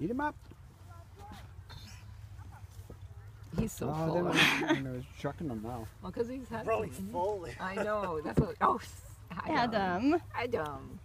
Eat him up. He's so oh, full. they of- they chucking them now. Well, because he's had Probably full. I know. That's what. Oh, Adam. Adam. Adam.